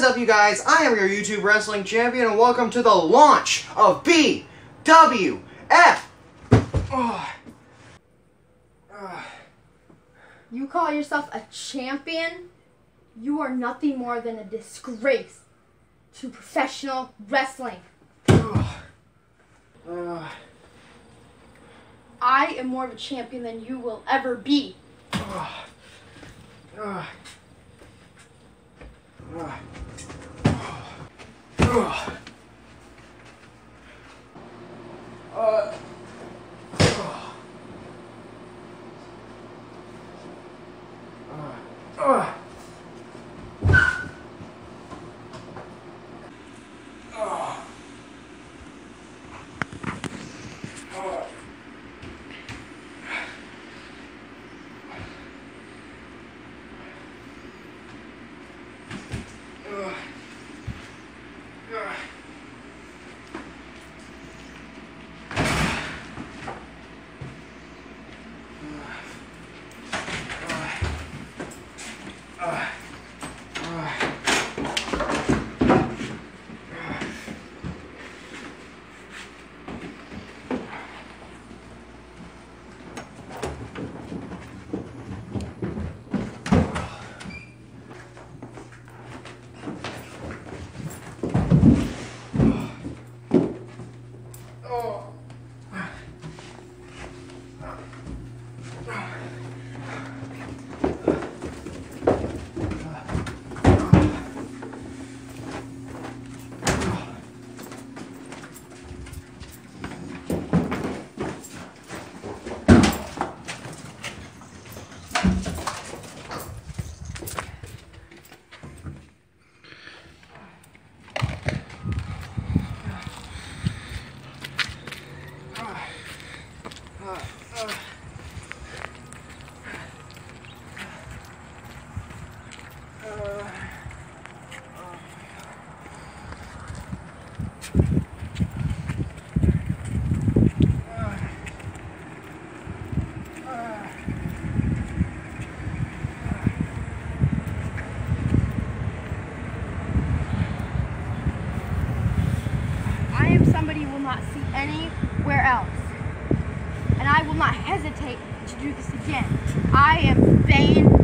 is up, you guys? I am your YouTube wrestling champion, and welcome to the launch of BWF. Oh. You call yourself a champion? You are nothing more than a disgrace to professional wrestling. Uh, I am more of a champion than you will ever be. Ugh. Uh, uh, uh, I am somebody you will not see anywhere else. And I will not hesitate to do this again. I am X.